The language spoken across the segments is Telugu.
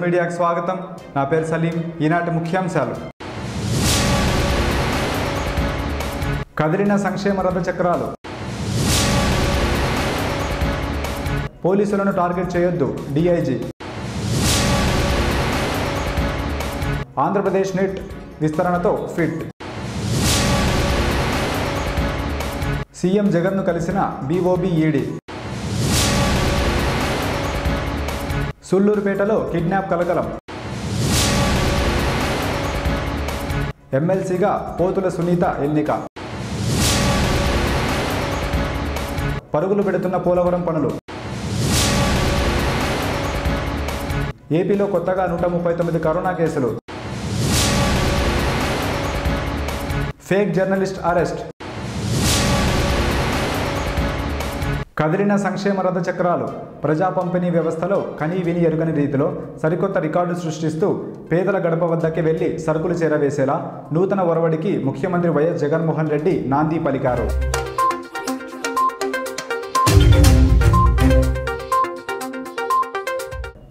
మీడియాకు స్వాగతం. నా పేరు సలీం. ఈనాటి ముఖ్యాంశాలు. కదిలిన సంక్షేమ రథ చక్రాలు. పోలీసులను టార్గెట్ చేయొద్దు డిఐజీ. ఆంధ్రప్రదేశ్ నెట్ విస్తరణతో ఫిట్. సీఎం జగన్ను కలిసిన బీఓబీ ఈడీ. సుల్లూరుపేటలో కిడ్నాప్ కలకలం. ఎమ్మెల్సీగా పోతుల సునీత ఎన్నిక. పరుగులు పెడుతున్న పోలవరం పనులు. ఏపీలో కొత్తగా నూట ముప్పై తొమ్మిది కరోనా కేసులు. Fake journalist arrest. కదిలిన సంక్షేమ రథ చక్రాలు ప్రజా పంపిణీ వ్యవస్థలో కనీ విని ఎరుగని రీతిలో సరికొత్త రికార్డు సృష్టిస్తూ పేదల గడప వద్దకి వెళ్ళి సరుకులు చేరవేసేలా నూతన ఒరవడికి ముఖ్యమంత్రి వైఎస్ జగన్మోహన్ రెడ్డి నాంది పలికారు.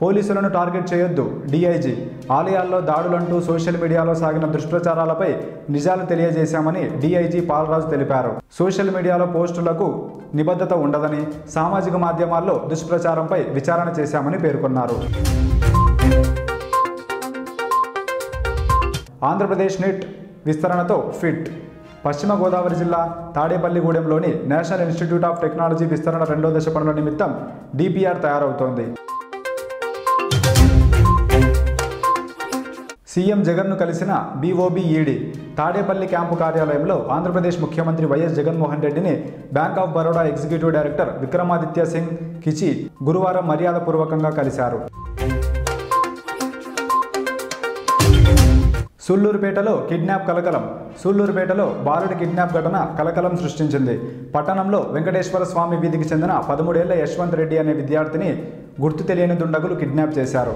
పోలీసులను టార్గెట్ చేయొద్దు డీఐజీ. ఆలయాల్లో దాడులంటూ సోషల్ మీడియాలో సాగిన దుష్ప్రచారాలపై నిజాలు తెలియజేశామని డీఐజీ పాలరాజు తెలిపారు. సోషల్ మీడియాలో పోస్టులకు నిబద్ధత ఉండదని సామాజిక మాధ్యమాల్లో దుష్ప్రచారంపై విచారణ చేశామని పేర్కొన్నారు. ఆంధ్రప్రదేశ్ నెట్ విస్తరణతో ఫిట్. పశ్చిమ గోదావరి జిల్లా తాడేపల్లిగూడెంలోని నేషనల్ ఇన్స్టిట్యూట్ ఆఫ్ టెక్నాలజీ విస్తరణ రెండో దశ పనుల నిమిత్తం డిపిఆర్ తయారవుతోంది. సీఎం జగన్ను కలిసిన బీఓబీఈడి తాడేపల్లి క్యాంపు కార్యాలయంలో ఆంధ్రప్రదేశ్ ముఖ్యమంత్రి వైఎస్ జగన్మోహన్ రెడ్డిని bank of Baroda executive director Vikramaditya Singh Khichi గురువారం మర్యాదపూర్వకంగా కలిశారు. సూళ్ళూరుపేటలో కిడ్నాప్ కలకలం. సూళ్ళూరుపేటలో బాలుడి కిడ్నాప్ ఘటన కలకలం సృష్టించింది. పట్టణంలో వెంకటేశ్వర స్వామి వీధికి చెందిన పదమూడేళ్ళ యశ్వంత్ రెడ్డి అనే విద్యార్థిని గుర్తు తెలియని దుండగులు కిడ్నాప్ చేశారు.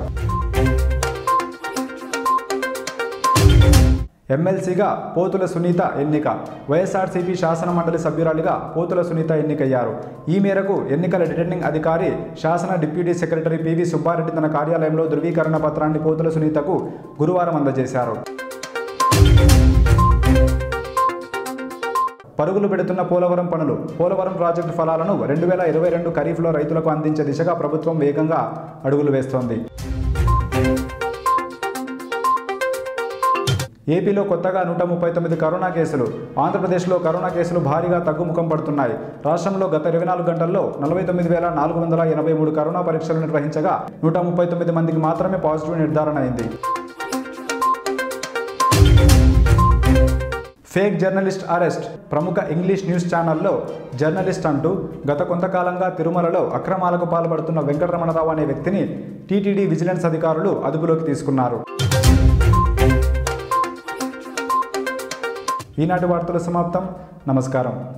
ఎమ్మెల్సీగా పోతుల సునీత ఎన్నిక. వైఎస్ఆర్సీపీ శాసన మండలి సభ్యురాలిగా పోతుల సునీత ఎన్నికయ్యారు. ఈ మేరకు ఎన్నికల రిటర్నింగ్ అధికారి శాసన డిప్యూటీ సెక్రటరీ పివి సుబ్బారెడ్డి తన కార్యాలయంలో ధృవీకరణ పత్రాన్ని పోతుల సునీతకు గురువారం అందజేశారు. పరుగులు పెడుతున్న పోలవరం పనులు పోలవరం ప్రాజెక్టు ఫలాలను రెండు వేల ఇరవై రెండు ఖరీఫ్లో రైతులకు అందించే దిశగా ప్రభుత్వం వేగంగా అడుగులు వేస్తోంది. ఏపీలో కొత్తగా నూట ముప్పై తొమ్మిది కరోనా కేసులు ఆంధ్రప్రదేశ్లో కరోనా కేసులు భారీగా తగ్గుముఖం పడుతున్నాయి. రాష్ట్రంలో గత ఇరవై నాలుగు గంటల్లో నలభై తొమ్మిది వేల నాలుగు వందల ఎనభై మూడు కరోనా పరీక్షలు నిర్వహించగా నూట ముప్పై తొమ్మిది మందికి మాత్రమే పాజిటివ్ నిర్ధారణ అయింది. ఫేక్ జర్నలిస్ట్ అరెస్ట్ ప్రముఖ ఇంగ్లీష్ న్యూస్ ఛానల్లో జర్నలిస్ట్ అంటూ గత కొంతకాలంగా తిరుమలలో అక్రమాలకు పాల్పడుతున్న వెంకటరమణరావు అనే వ్యక్తిని టీటీడీ విజిలెన్స్ అధికారులు అదుపులోకి తీసుకున్నారు. ఈనాటి వార్తలు సమాప్తం. నమస్కారం.